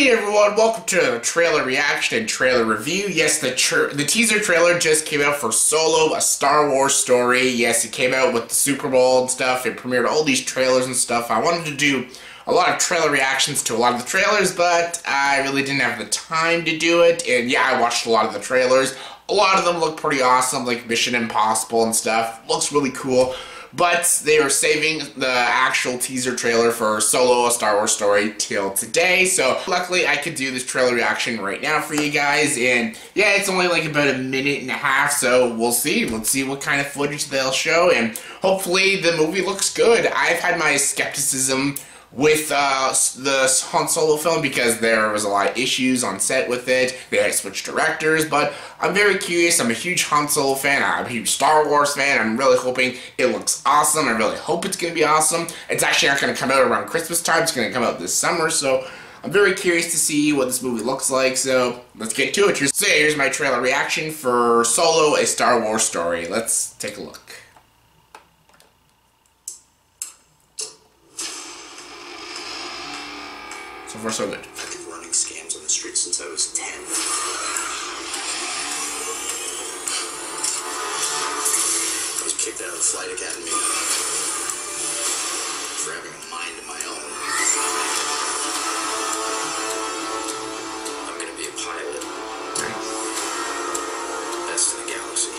Hey everyone, welcome to the trailer reaction and trailer review. Yes, the the teaser trailer just came out for Solo, a Star Wars story. Yes, it came out with the Super Bowl and stuff. It premiered all these trailers and stuff. I wanted to do a lot of trailer reactions to a lot of the trailers, but I really didn't have the time to do it. And yeah, I watched a lot of the trailers. A lot of them look pretty awesome, like Mission Impossible and stuff. Looks really cool. But they are saving the actual teaser trailer for Solo, a Star Wars story, till today. So luckily I could do this trailer reaction right now for you guys. And yeah, it's only like about a minute and a half, so we'll see. Let's see what kind of footage they'll show. And hopefully the movie looks good. I've had my skepticism with uh, the Han Solo film because there was a lot of issues on set with it. They had to switch directors, but I'm very curious. I'm a huge Han Solo fan. I'm a huge Star Wars fan. I'm really hoping it looks awesome. I really hope it's going to be awesome. It's actually not going to come out around Christmas time. It's going to come out this summer, so I'm very curious to see what this movie looks like, so let's get to it. So here's my trailer reaction for Solo, a Star Wars story. Let's take a look. So far, so good. I've been running scams on the street since I was 10. I was kicked out of the flight academy for having a mind of my own. I'm gonna be a pilot. Best in the galaxy.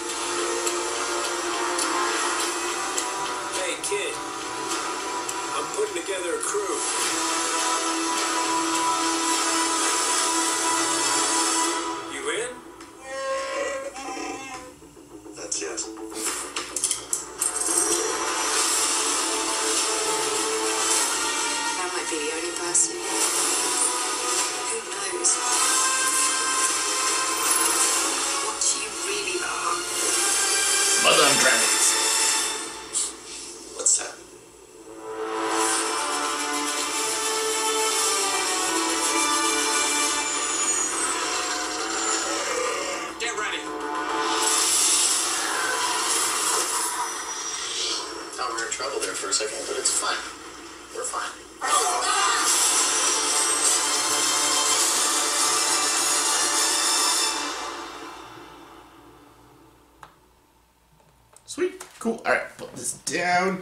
Hey, kid. I'm putting together a crew. Mother of Dragons. What's that? Get ready. Thought we were in trouble there for a second, but it's fine. Sweet. Cool. Alright, put this down.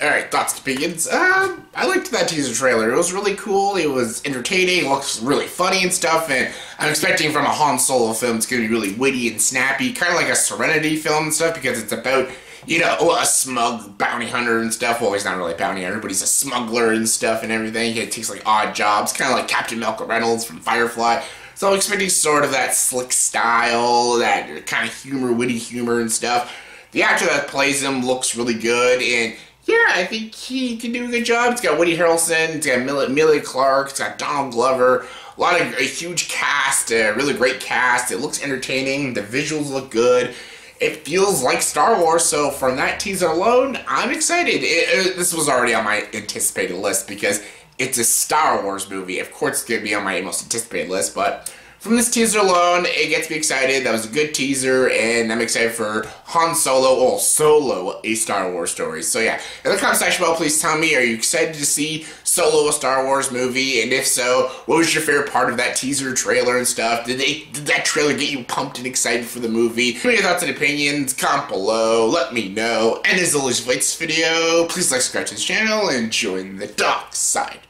Alright, thoughts to begins. Um, I liked that teaser trailer. It was really cool. It was entertaining. It looks really funny and stuff. And I'm expecting from a Han Solo film, it's going to be really witty and snappy. Kind of like a Serenity film and stuff because it's about, you know, a smug bounty hunter and stuff. Well, he's not really a bounty hunter, but he's a smuggler and stuff and everything. He takes like odd jobs. Kind of like Captain Malcolm Reynolds from Firefly. So I'm expecting sort of that slick style, that kind of humor, witty humor and stuff the actor that plays him looks really good, and yeah, I think he can do a good job. It's got Woody Harrelson, it's got Emilia Clarke, it's got Donald Glover, a lot of a huge cast, a really great cast. It looks entertaining. The visuals look good. It feels like Star Wars, so from that teaser alone, I'm excited. It, it, this was already on my anticipated list because it's a Star Wars movie. Of course, it's going to be on my most anticipated list, but from this teaser alone, it gets me excited. That was a good teaser, and I'm excited for Han Solo, or Solo, a Star Wars story. So yeah, in the comment section below, please tell me, are you excited to see Solo, a Star Wars movie? And if so, what was your favorite part of that teaser trailer and stuff? Did they did that trailer get you pumped and excited for the movie? Give me your thoughts and opinions, comment below, let me know. And as always, if you like this video, please like, subscribe to this channel, and join the dark side.